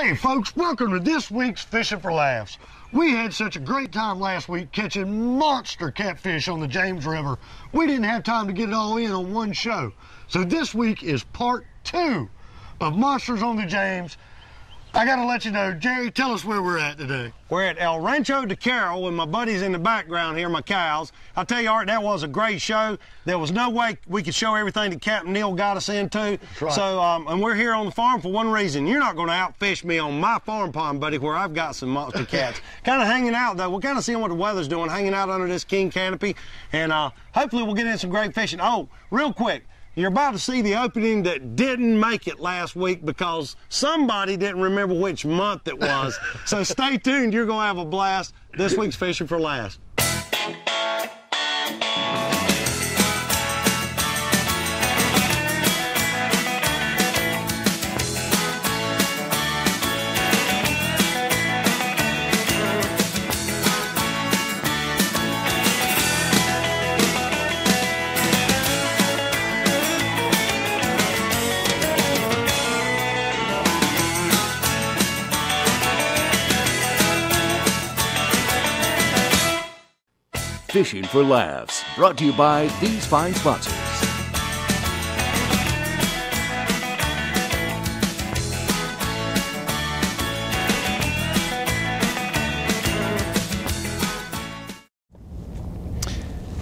Hey folks, welcome to this week's Fishing for Laughs. We had such a great time last week catching monster catfish on the James River. We didn't have time to get it all in on one show. So this week is part two of Monsters on the James. I gotta let you know, Jerry, tell us where we're at today. We're at El Rancho de Carroll with my buddies in the background here, my cows. I'll tell you, Art, that was a great show. There was no way we could show everything that Captain Neil got us into. right. So, um, and we're here on the farm for one reason. You're not going to outfish me on my farm pond, buddy, where I've got some monster cats. kind of hanging out, though. We're kind of seeing what the weather's doing, hanging out under this king canopy. And uh, hopefully we'll get in some great fishing. Oh, real quick. You're about to see the opening that didn't make it last week because somebody didn't remember which month it was. so stay tuned. You're going to have a blast. This week's Fishing for Laughs. Fishing for Laughs, brought to you by these fine sponsors.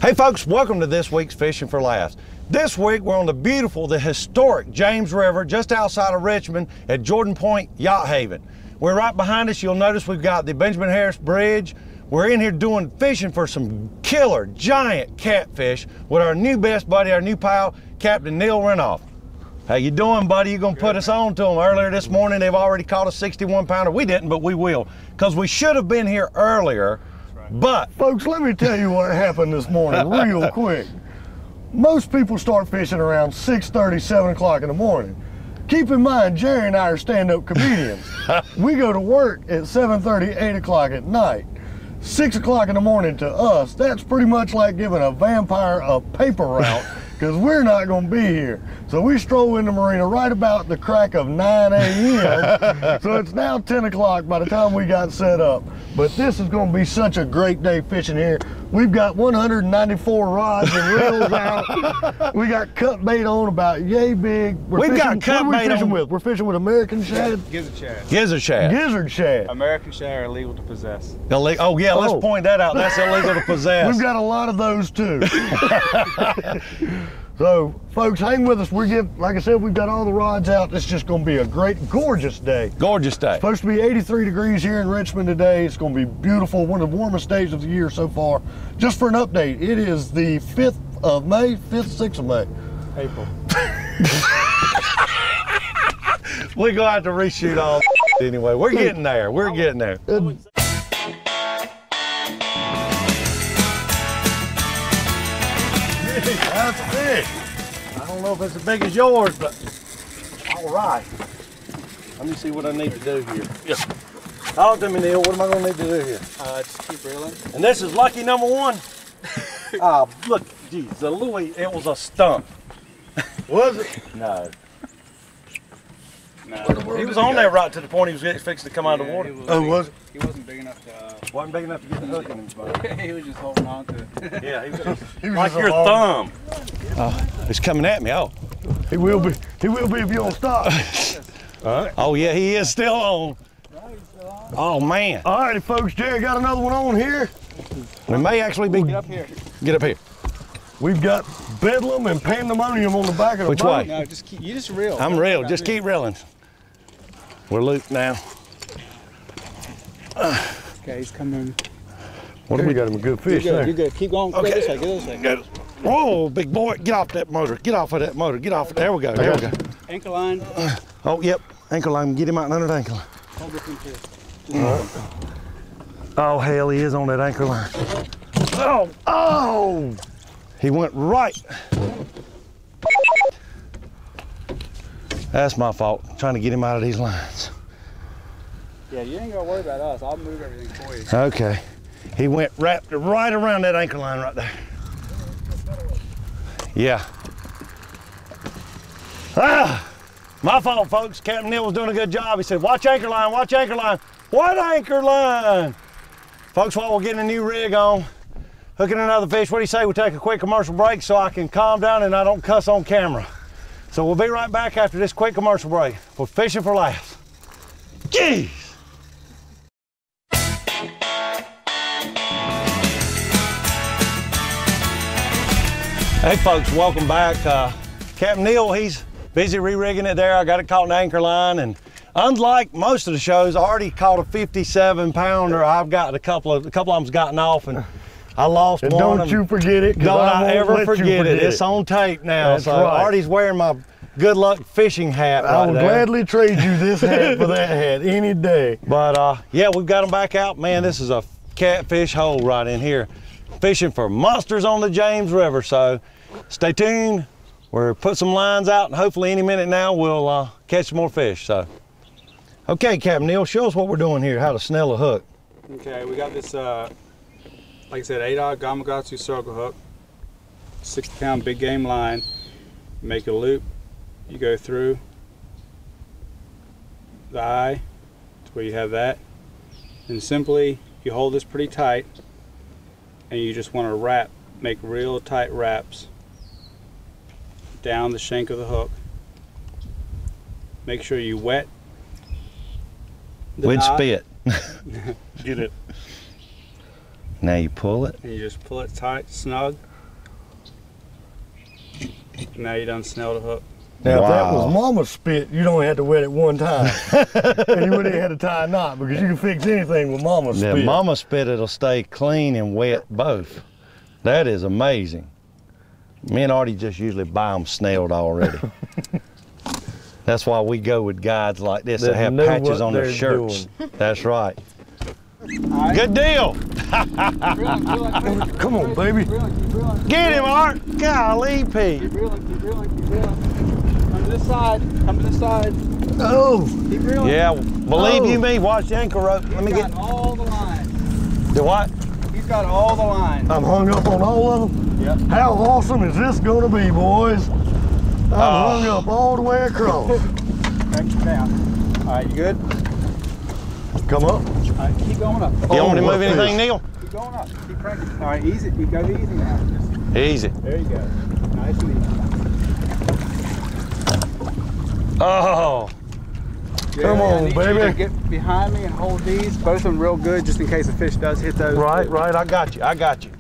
Hey folks, welcome to this week's Fishing for Laughs. This week we're on the beautiful, the historic James River just outside of Richmond at Jordan Point Yacht Haven. We're right behind us. You'll notice we've got the Benjamin Harrison Bridge. We're in here doing fishing for some killer giant catfish with our new best buddy, our new pal, Captain Neil Renoff. How you doing, buddy? You gonna put us on to them? Earlier this morning, they've already caught a 61 pounder. We didn't, but we will, because we should have been here earlier. But Folks, let me tell you what happened this morning real quick. Most people start fishing around 6.30, 7 o'clock in the morning. Keep in mind, Jerry and I are stand-up comedians. we go to work at 7.30, 8 o'clock at night. 6 o'clock in the morning to us, that's pretty much like giving a vampire a paper route because we're not going to be here. So we stroll in the marina right about the crack of 9 a.m. so it's now 10 o'clock by the time we got set up. But this is going to be such a great day fishing here. We've got 194 rods and reels out. We got cut bait on about yay big. We're We've got fishing- cut what are we bait fishing on- with? We're fishing with American shad, Gizzard shad. gizzard shad. gizzard shad. American shad are illegal to possess. Ille- Oh yeah, let's Oh. point that out. That's illegal to possess. We've got a lot of those too. so, folks, hang with us. We're getting, like I said, we've got all the rods out. It's just going to be a great, gorgeous day. gorgeous day. Supposed to be 83 degrees here in Richmond today. It's going to be beautiful. One of the warmest days of the year so far. Just for an update, it is the 5th of May, 5th, 6th of May. April. We're gonna have to reshoot all anyway. We're getting there. We're getting there. That's oh, fish. I don't know if it's as big as yours, but all right. Let me see what I need to do here. Yeah. Talk to me, Neil. What am I gonna need to do here? Uh, just keep reeling. And this is lucky number one. Ah, look, geez, the Louis, it was a stump. Was it? No. No. He was on there right to the point he was getting fixed to come out of the water. he Oh, was it? He wasn't big enough to. Uh, Wasn't big enough to get the hook in his mouth. he was just holding on to it. Yeah, he was, He was like just your thumb. Oh, it's coming at me. Oh. He will be. He will be if you don't stop. Oh yeah, he is still on. Oh man. All righty, folks. Jerry got another one on here. We may actually be Get up here. get up here. We've got bedlam and pandemonium on the back of the Which boat. way? No, just keep. You just reel. I'm real. Just keep reeling. We're looped now. Okay, he's coming. What do we got him a good You're fish good. there? You're good. Keep going. Go Okay. this way. Go this way. Go. Whoa, big boy, get off that motor. Get off of that motor. Get off. There we go. There we go. Anchor line. Oh, yep. Ankle line. Get him out under the ankle line. Hold this one too. Oh, hell, he is on that anchor line. Oh, oh! He went right. That's my fault. Trying to get him out of these lines. Yeah, you ain't gonna worry about us. I'll move everything for you. Okay. He went wrapped right around that anchor line right there. Yeah. Ah! My fault, folks. Captain Neil was doing a good job. He said, watch anchor line, watch anchor line. What anchor line? Folks, while we're getting a new rig on, hooking another fish, what do you say we take a quick commercial break so I can calm down and I don't cuss on camera? So we'll be right back after this quick commercial break for Fishing for Laughs. Jeez! Hey folks, welcome back. Uh, Captain Neil, he's busy re-rigging it there. I got it caught in anchor line and unlike most of the shows, I already caught a 57 pounder. I've got a couple of, a couple of them's gotten off and I lost And one. don't of you forget it. Don't I I, ever let you forget, it. It's on tape now. That's so right. Artie's wearing my good luck fishing hat I right will there. gladly trade you this hat for that hat any day. But uh, yeah, we've got them back out. Man, this is a catfish hole right in here. Fishing for monsters on the James River. So stay tuned. We're put some lines out and hopefully any minute now we'll uh, catch some more fish. So, okay, Captain Neil, show us what we're doing here, how to snell a hook. Okay, we got this, uh, like I said, 8 aught Gamakatsu circle hook, 60 pound big game line. Make a loop, you go through the eye to where you have that, and simply you hold this pretty tight, and you just want to wrap, make real tight wraps down the shank of the hook. Make sure you wet the With spit. Get it. Now you pull it. and you just pull it tight, snug. Now you done snelled a hook. Now, if that was mama's spit, you'd only had to wet it one time. and you wouldn't have had to tie a knot because you can fix anything with mama's Yeah, spit. mama spit it'll stay clean and wet both. That is amazing. Me and Artie just usually buy them snelled already. That's why we go with guides like this that That have patches what on their they're shirts. That's right. Alright. Good deal. Come on, baby. Keep reeling, keep Get him, Art. Golly, keep Pete. reeling, keep reeling, keep reeling. Come to this side, come to this side. Oh, Keep reeling. Yeah, believe Oh. you me, watch the anchor rope. Let me He's get got all the lines. the what? He's got all the lines. I'm hung up on all of them. Yep. How awesome is this going to be, boys? I'm Oh. hung up all the way across. Back you down. Alright, you good? Come up. Alright, keep going up. You don't want to oh, move fish? anything, Neil? Keep going up. Keep cranking. Alright, easy. You go easy now. Just, Easy. there you go. Nice and easy. Oh, Yeah, Come on, baby. Get behind me and hold these, both of them real good, just in case a fish does hit those. right, right. I got you. I got you.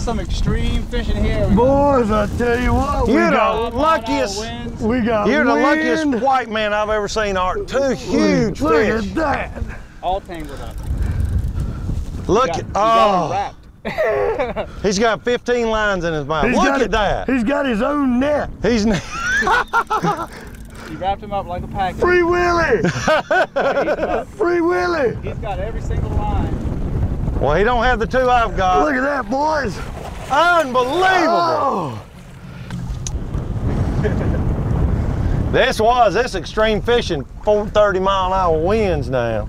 There's some extreme fishing here. We Boys, I tell you what, we You're got, the luckiest. we got You're the luckiest white man I've ever seen, Art. Two huge Look fish. at that. all tangled up. Look Got- at you got 'em oh, wrapped. he's got 15 lines in his mouth. He's Look at it- that. He's got his own net. He's You wrapped him up like a package. Free Willy. Free Willy. he's got every single line. Well, he don't have the two I've got. Look at that, boys. Unbelievable. Oh, This was this extreme fishing, 430 mile an hour winds now.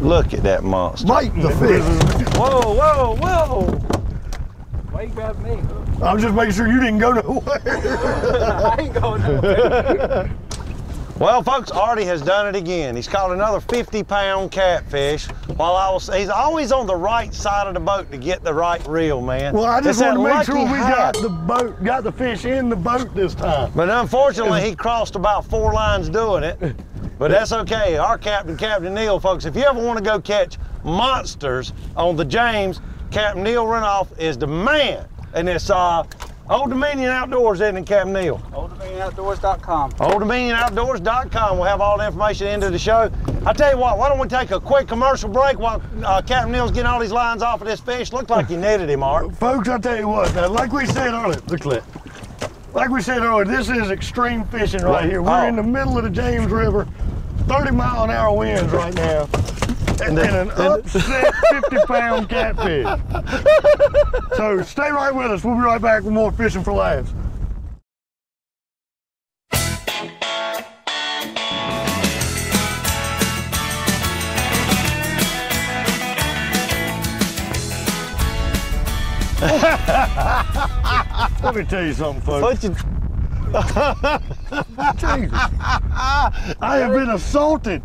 Look at that monster. biting the fish. Whoa, whoa, whoa. Why you grabbing me? I'm just making sure you didn't go nowhere. I ain't going nowhere. Well, folks, Artie has done it again. He's caught another 50 pound catfish while I was, he's always on the right side of the boat to get the right reel, man. Well, I just want to make sure we got the boat, got the fish in the boat this time. But unfortunately, he crossed about four lines doing it. But that's okay. Our captain, Captain Neil, folks, if you ever want to go catch monsters on the James, Captain Neil Renoff is the man. And it's uh, Old Dominion Outdoors, isn't it, Captain Neil? OldDominionOutdoors.com. OldDominionOutdoors.com. We'll have all the information into the show. I tell you what, why don't we take a quick commercial break while uh, Captain Neil's getting all these lines off of this fish? Looked like you netted him, Art. Folks, I tell you what, now, like we said earlier, look at that. Like we said earlier, this is extreme fishing right here. We're Oh. in the middle of the James River, 30 mile an hour winds right now. And, and an upset 50 pound catfish. So stay right with us. We'll be right back with more Fishing for Laughs. Let me tell you something, folks. You. I have been assaulted.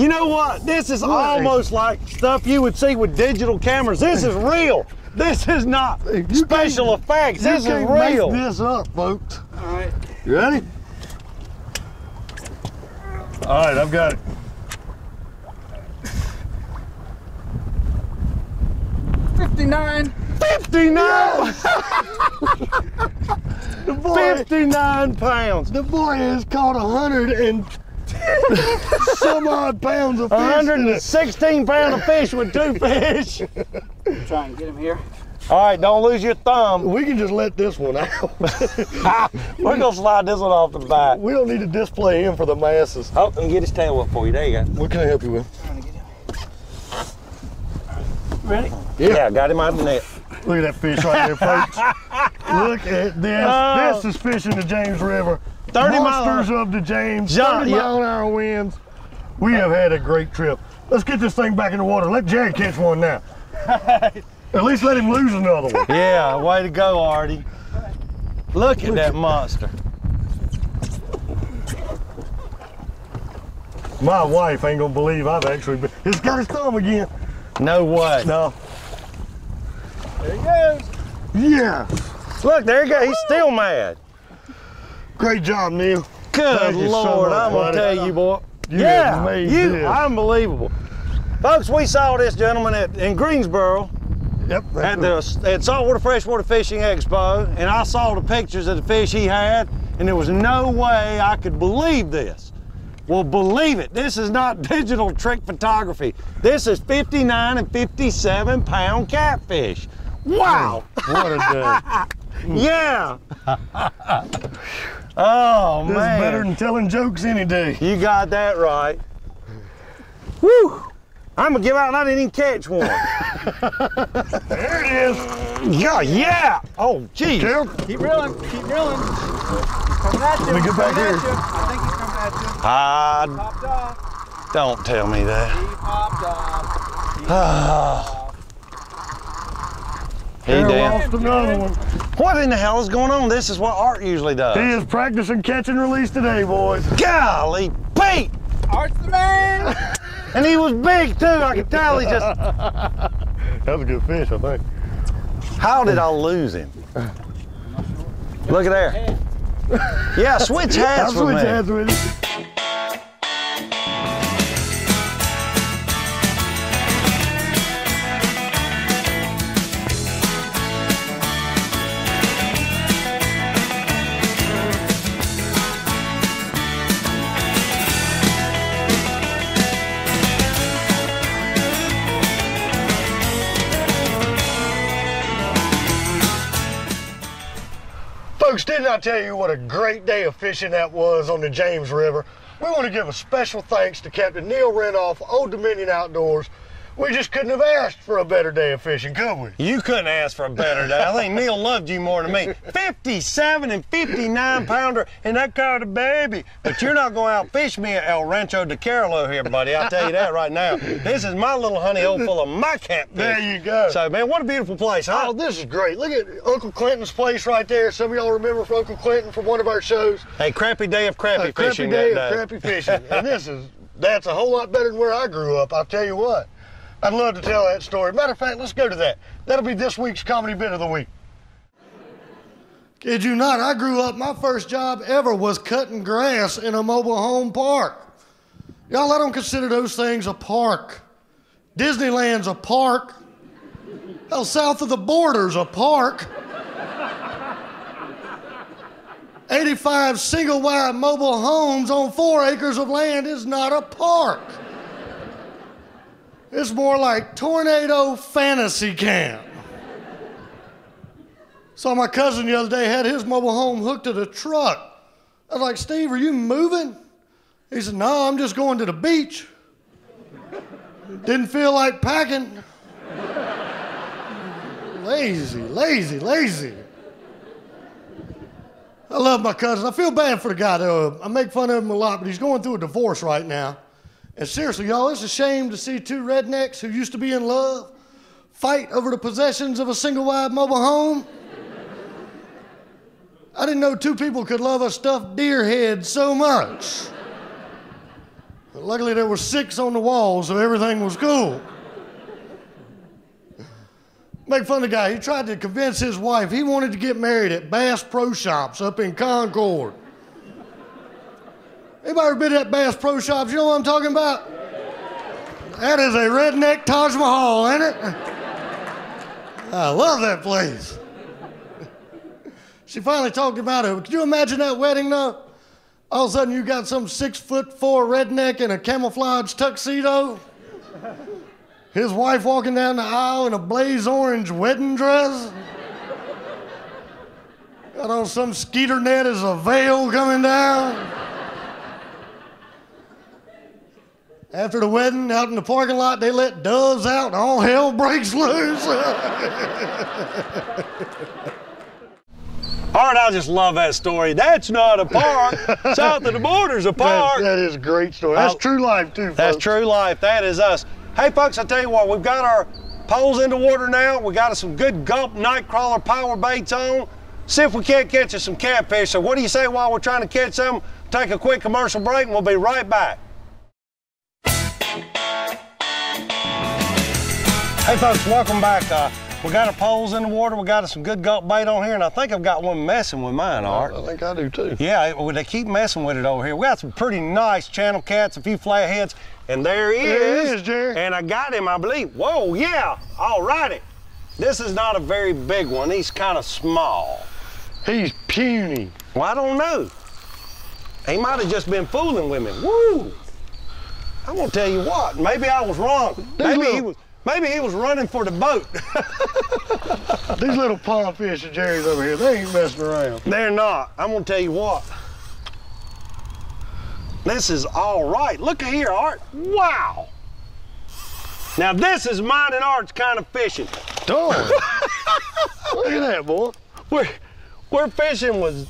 You know what? This is almost like stuff you would see with digital cameras. This is real. This is not You special can't- effects. You This is real. Make this up, folks. All right. You ready? All right, I've got it. Fifty-nine. 59, The boy, 59 pounds. the boy has caught a hundred and some odd pounds of fish. 116 pound of fish with two fish. Try and get him here. All right, don't lose your thumb. We can just let this one out. We're gonna slide this one off the back. we don't need to display him for the masses. Oh, let me get his tail up for you. There you go. What can I help you with? Trying to get him. Ready? Yeah, got him out of the net. Look at that fish right there, folks. Look at this. Oh. This is fishing the James River. 30 mile- Monsters of the James. John, 30 yeah. mile an hour winds. We have had a great trip. Let's get this thing back in the water. Let Jerry catch one now. At least let him lose another one. Yeah, way to go, Artie. Look at that monster. My wife ain't gonna believe I've actually been. It's got his thumb again. No way. No. There he goes. Yeah. Look, there he goes. He's still mad. Great job, Neil. Good Thank so Lord, much, I'm gonna tell you, boy. You yeah, you, this. unbelievable. Folks, we saw this gentleman at, in Greensboro Yep. at the at Saltwater Freshwater Fishing Expo, and I saw the pictures of the fish he had, and there was no way I could believe this. Well, believe it. This is not digital trick photography. This is 59 and 57 pound catfish. Wow. What a day. Yeah. oh man. This man. is better than telling jokes any day. You got that right. Whew. I'm gonna give out and I didn't even catch one. There it is. yeah, yeah. Oh, geez. Careful. Keep reeling. Keep reeling. Coming at you. Let me get back here. I think he's coming at you. Ah, Popped off. don't tell me that. He popped off. He Ah. popped off. He There lost another one. What in the hell is going on? This is what Art usually does. He is practicing catch and release today, boys. Golly, Pete! Art's the man. And he was big too. I could tell he just. That was a good fish, I think. How did I lose him? Look at there. Yeah, switch hats I'll with switch me. Folks, didn't I tell you what a great day of fishing that was on the James River? We want to give a special thanks to Captain Neil Renoff, Old Dominion Outdoors. We just couldn't have asked for a better day of fishing, could we? You couldn't ask for a better day. I think Neil loved you more than me. 57 and 59 pounder, and that caught a baby. But you're not going out fish me at El Rancho de Carroll here, buddy. I'll tell you that right now. This is my little honey hole full of my catfish. There you go. So, man, what a beautiful place, huh? Oh, this is great. Look at Uncle Clinton's place right there. Some of y'all remember from Uncle Clinton from one of our shows. A crappy day of crappy a crappy day of day. crappy fishing. and this is, that's a whole lot better than where I grew up, I'll tell you what. I'd love to tell that story. Matter of fact, let's go to that. That'll be this week's comedy bit of the week. Kid you not, I grew up, my first job ever was cutting grass in a mobile home park. Y'all, I don't consider those things a park. Disneyland's a park. Hell, south of the border's a park. 85 single wide mobile homes on four acres of land is not a park. It's more like tornado fantasy camp. Saw my cousin the other day had his mobile home hooked to the truck. I was like, Steve, are you moving? He said, No, I'm just going to the beach. Didn't feel like packing. lazy, lazy, lazy. I love my cousin. I feel bad for the guy though. I make fun of him a lot, but he's going through a divorce right now. And seriously, y'all, it's a shame to see two rednecks who used to be in love fight over the possessions of a single wide mobile home. I didn't know two people could love a stuffed deer head so much. But luckily, there were six on the wall, so everything was cool. Make fun of the guy. He tried to convince his wife he wanted to get married at Bass Pro Shops up in Concord. Anybody ever been at Bass Pro Shops? You know what I'm talking about? That is a redneck Taj Mahal, ain't it? I love that place. She finally talked about it. Could you imagine that wedding though? All of a sudden you got some six foot four redneck in a camouflage tuxedo. His wife walking down the aisle in a blaze orange wedding dress. Got on some skeeter net as a veil coming down. After the wedding, out in the parking lot, they let doves out and all hell breaks loose. All right, I just love that story. That's not a park. South of the border's a That- park. that is a great story. That's Oh. true life, too, That's true life. That is us. Hey, folks, I tell you what, we've got our poles in the water now. We got us some good gulp nightcrawler power baits on. See if we can't catch us some catfish. So, what do you say while we're trying to catch them? Take a quick commercial break and we'll be right back. Hey, folks, welcome back. Uh, we got our poles in the water. We got some good gulp bait on here, and I think I've got one messing with mine, Art. I think I do, too. Yeah, it- well, they keep messing with it over here. We got some pretty nice channel cats, a few flatheads, and there he There is. he is, Jerry. And I got him, I believe. Whoa, yeah, all righty. This is not a very big one. He's kind of small. He's puny. Well, I don't know. He might have just been fooling with me. Woo! I'm gonna tell you what. Maybe I was wrong. Maybe he was. Maybe he was running for the boat. These little pond fish of Jerry's over here, they ain't messing around. They're not. I'm gonna tell you what. This is all right. Look at here, Art. Wow. Now this is mine and Art's kind of fishing. Darn. Look at that, boy. We're we're fishing with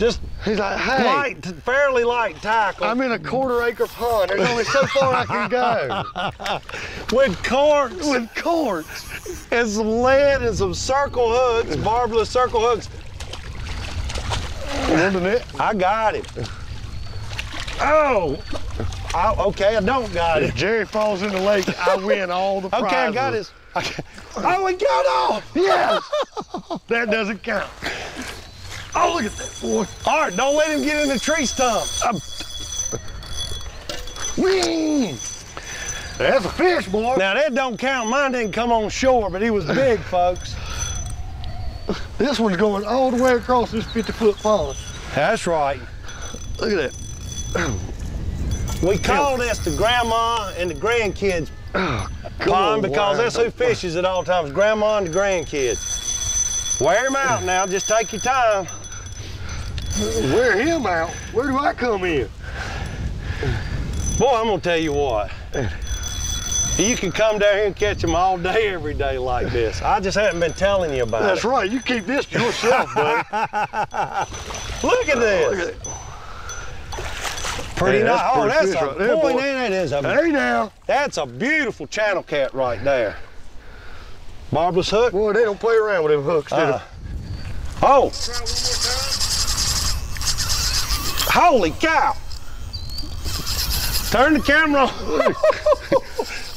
just He's like, hey, light, fairly light tackle I'm in a quarter acre pond. There's only so far I can go. with corks With cords. and some lead and some circle hooks, barbless circle hooks. Wasn't it? I got him. Oh. I- okay, I don't got it. If. Jerry falls in the lake, I win all the prizes. Okay, I got his. Okay. Oh, he got off. Yes. that doesn't count. Oh, look at that, boy. All right, don't let him get in the tree stump. Whee! That's a fish, boy. Now that don't count. Mine didn't come on shore, but he was big, folks. This one's going all the way across this 50 foot pond. That's right. Look at that. We call this the grandma and the grandkids oh, Come pond on, because that's who fishes at all times. Grandma and the grandkids. Wear him out now. Just take your time. Wear him out. Where do I come in? Boy, I'm gonna tell you what. You can come down here and catch them all day, every day like this. I just haven't been telling you about That's it. That's right. You keep this to yourself, buddy. Look at this. Look at it. Pretty nice. that's Oh, pretty that's a right there, boy, boy. that is a Hey now. That's a beautiful channel cat right there. Barbless hook. Boy, they don't play around with them hooks, do they? Uh, oh. Holy cow. Turn the camera on.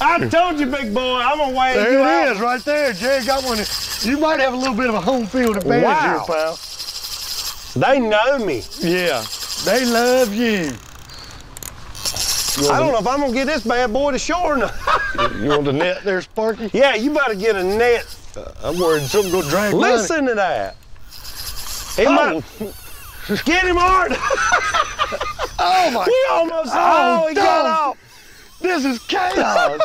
I told you, big boy, I'm gonna wave There you it out. is, right there. Jerry got one. You might have a little bit of a home field advantage Wow. here, pal. They know me. Yeah, they love you. I don't know if I'm gonna get this bad boy to shore or not. You want the net there, Sparky? yeah, you better get a net. Uh, I'm worried something gonna drag mine. Listen to that. He Oh. might- Get him hard. Oh my! we almost. Oh, Oh, he got don't. off. This is chaos.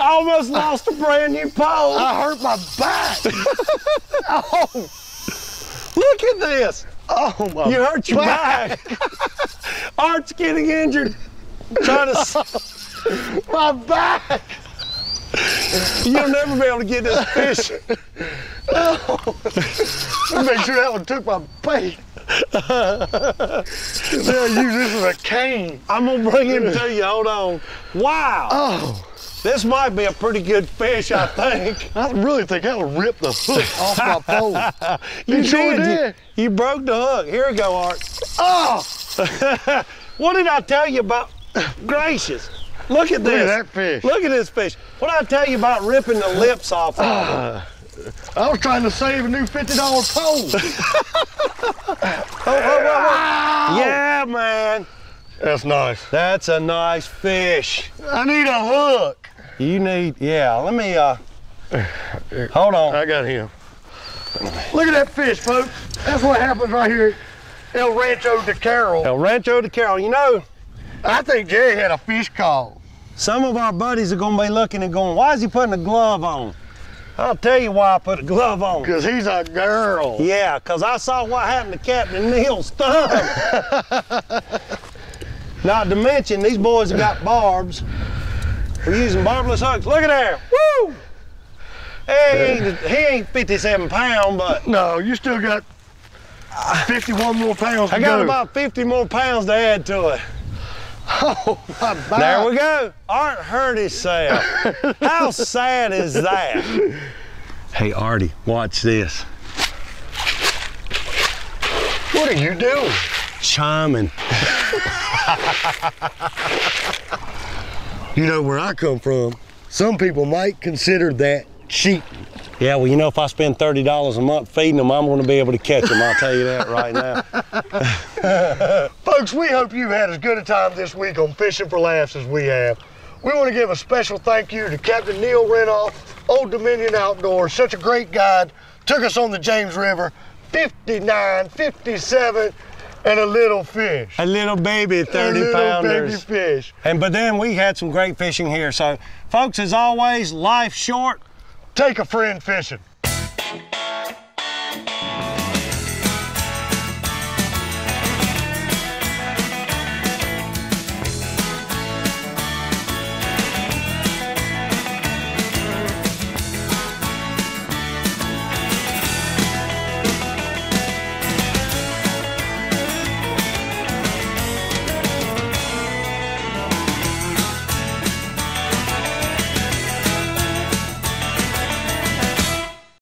I almost lost a brand new pole. I hurt my back. oh, Look at this. oh my! You hurt your back. Art's getting injured. Trying to. My back. You'll never be able to get this fish. Oh. Make sure that one took my bait. They'll use this as a cane. I'm gonna bring him to you. Hold on. Wow. Oh, This might be a pretty good fish, I think. I really think that'll rip the hook off my pole. You It sure did. did. You, you broke the hook. Here we go, Art. Oh, What did I tell you about? Gracious. Look at look this. at that fish. Look at this fish. What did I tell you about ripping the lips off of it? I was trying to save a new $50 pole. Oh, oh, oh, oh. Yeah, man. That's nice. That's a nice fish. I need a hook. You need, yeah, let me, uh, hold on. I got him. Look at that fish, folks. That's what happens right here at El Rancho de Carroll. El Rancho de Carroll. You know, I think Jerry had a fish call. some of our buddies are gonna be looking and going, why is he putting a glove on? I'll tell you why I put a glove on. Because he's a girl. Yeah, because I saw what happened to Captain Neil's thumb. Not to mention, these boys have got barbs. We're using barbless hooks. Look at there. Woo! Hey, he ain't, he ain't 57 pound, but No, you still got 51 more pounds to I got go. about 50 more pounds to add to it. Oh, my. There we go. Art hurt himself. How sad is that? Hey, Artie, watch this. What are you doing? Chumming. You know where I come from. Some people might consider that cheating. Yeah, well, you know, if I spend $30 a month feeding them, I'm going to be able to catch them. I'll tell you that right now. Folks, we hope you've had as good a time this week on Fishing for Laughs as we have. We want to give a special thank you to Captain Neil Renoff, Old Dominion Outdoors, such a great guide. Took us on the James River, 59, 57, and a little fish. A little baby A 30 little pounders. baby fish. And but then we had some great fishing here. So, folks, as always, life short. Take a friend fishing.